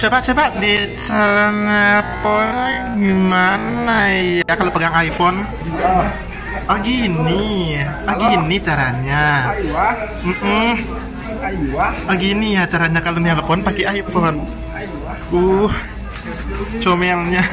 Coba-coba di sana gimana ya kalau pegang iPhone? Oh gini, oh gini caranya. Mm -mm. Oh gini ya caranya kalau nelpon pakai iPhone. Uh, comelnya.